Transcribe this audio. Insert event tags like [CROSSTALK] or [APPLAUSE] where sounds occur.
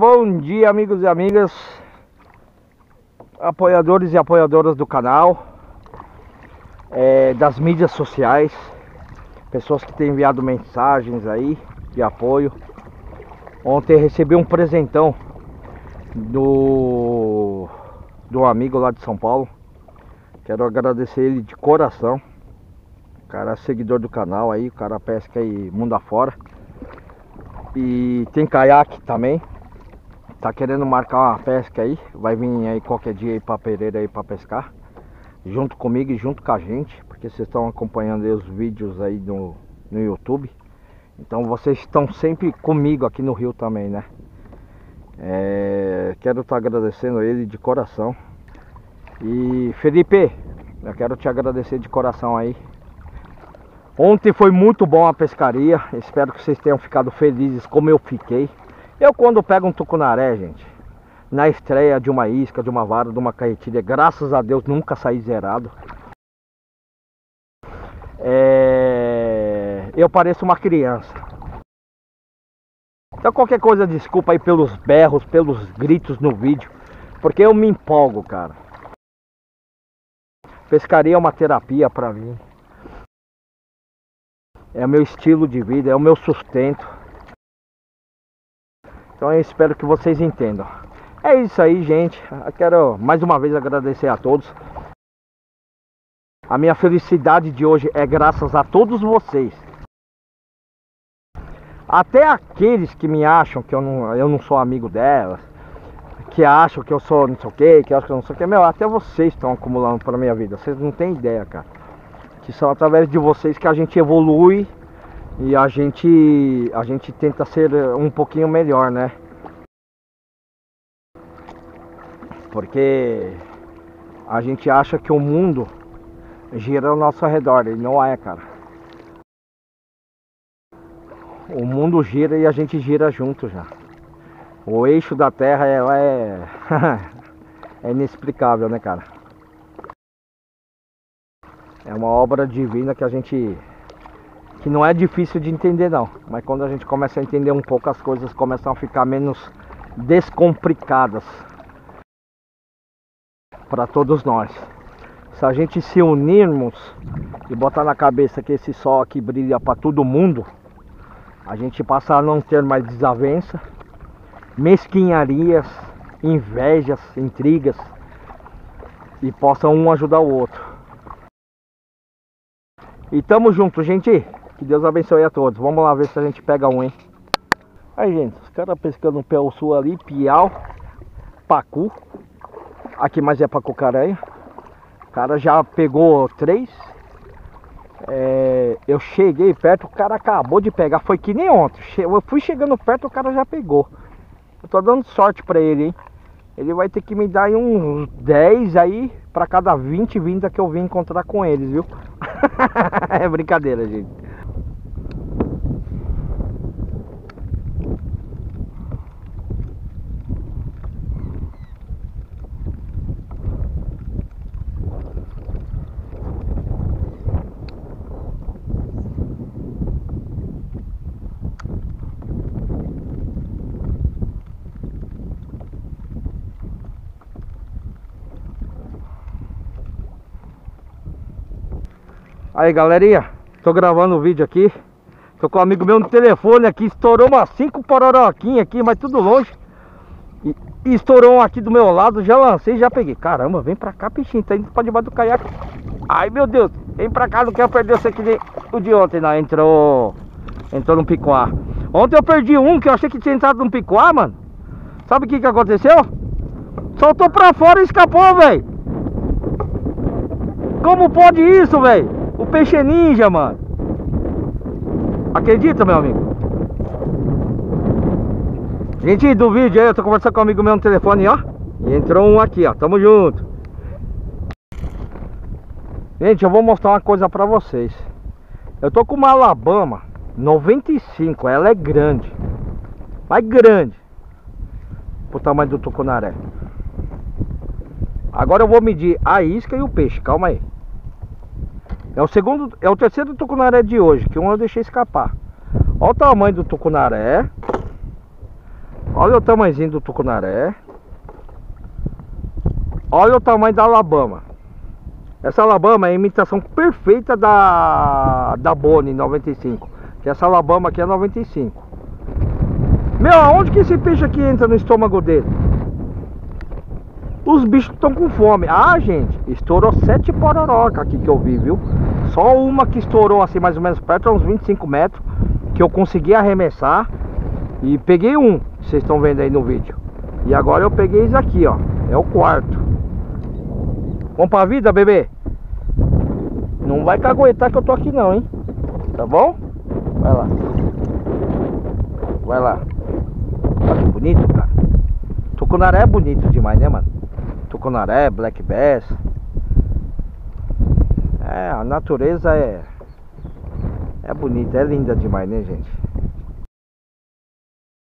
Bom dia, amigos e amigas, apoiadores e apoiadoras do canal, é, das mídias sociais, pessoas que têm enviado mensagens aí de apoio. Ontem recebi um presentão do, do amigo lá de São Paulo. Quero agradecer ele de coração. O cara é seguidor do canal aí, o cara pesca aí mundo afora. E tem caiaque também. Tá querendo marcar uma pesca aí. Vai vir aí qualquer dia aí pra Pereira aí pra pescar. Junto comigo e junto com a gente. Porque vocês estão acompanhando os vídeos aí no, no YouTube. Então vocês estão sempre comigo aqui no Rio também, né? É, quero estar tá agradecendo ele de coração. E Felipe, eu quero te agradecer de coração aí. Ontem foi muito bom a pescaria. Espero que vocês tenham ficado felizes como eu fiquei. Eu quando pego um tucunaré, gente, na estreia de uma isca, de uma vara, de uma carretilha, graças a Deus nunca saí zerado. É... Eu pareço uma criança. Então qualquer coisa, desculpa aí pelos berros, pelos gritos no vídeo. Porque eu me empolgo, cara. Pescaria é uma terapia pra mim. É o meu estilo de vida, é o meu sustento. Então eu espero que vocês entendam. É isso aí, gente. Eu quero mais uma vez agradecer a todos. A minha felicidade de hoje é graças a todos vocês. Até aqueles que me acham que eu não, eu não sou amigo delas, que acham que eu sou não sei o que, que acham que eu não sei o que, meu, até vocês estão acumulando para minha vida. Vocês não têm ideia, cara. Que são através de vocês que a gente evolui e a gente a gente tenta ser um pouquinho melhor, né? Porque a gente acha que o mundo gira ao nosso redor, e não é, cara. o mundo gira e a gente gira junto já. O eixo da Terra ela é [LAUGHS] é inexplicável, né, cara? É uma obra divina que a gente que não é difícil de entender não, mas quando a gente começa a entender um pouco as coisas começam a ficar menos descomplicadas para todos nós. Se a gente se unirmos e botar na cabeça que esse sol aqui brilha para todo mundo, a gente passa a não ter mais desavença, mesquinharias, invejas, intrigas e possa um ajudar o outro. E tamo junto, gente. Que Deus abençoe a todos. Vamos lá ver se a gente pega um, hein? Aí, gente, os caras pescando um pé sul ali, piau, pacu. Aqui mais é pacu caranha. O cara já pegou três. É, eu cheguei perto, o cara acabou de pegar. Foi que nem ontem. Eu fui chegando perto, o cara já pegou. Eu tô dando sorte pra ele, hein? Ele vai ter que me dar uns 10 aí pra cada 20 vindas que eu vim encontrar com eles, viu? [LAUGHS] é brincadeira, gente. Aí galerinha, tô gravando o vídeo aqui. Tô com um amigo meu no telefone aqui Estourou umas 5 pororoquinhas aqui, mas tudo longe. E, e, estourou um aqui do meu lado Já lancei já peguei. Caramba, vem pra cá peixinho, tá indo pra debaixo do caiaque. Ai meu Deus, vem pra cá, não quero perder esse aqui de, o de ontem não. Entrou Entrou no picoá Ontem eu perdi um que eu achei que tinha entrado no picoá, mano. Sabe o que que aconteceu? Soltou pra fora e escapou, velho Como pode isso, velho? O peixe é ninja, mano. Acredita, meu amigo? Gente do vídeo aí, eu tô conversando com um amigo meu no telefone, ó. E entrou um aqui, ó. Tamo junto. Gente, eu vou mostrar uma coisa pra vocês. Eu tô com uma Alabama 95. Ela é grande. Mas grande. Pro tamanho do tucunaré. Agora eu vou medir a isca e o peixe. Calma aí. É o segundo, é o terceiro tucunaré de hoje, que um eu deixei escapar. Olha o tamanho do tucunaré. Olha o tamanhozinho do tucunaré. Olha o tamanho da Alabama. Essa Alabama é a imitação perfeita da da Boni 95. Que essa Alabama aqui é 95. Meu, aonde que esse peixe aqui entra no estômago dele? Os bichos estão com fome. Ah, gente, estourou sete pororoca aqui que eu vi, viu? Só uma que estourou assim mais ou menos perto, uns 25 metros. Que eu consegui arremessar. E peguei um, vocês estão vendo aí no vídeo. E agora eu peguei esse aqui, ó. É o quarto. Vamos pra vida, bebê? Não vai caguetar que eu tô aqui não, hein? Tá bom? Vai lá. Vai lá. Olha que bonito, cara. Tucunaré é bonito demais, né, mano? Tucunaré, Black Bass. É, a natureza é... É bonita, é linda demais, né, gente?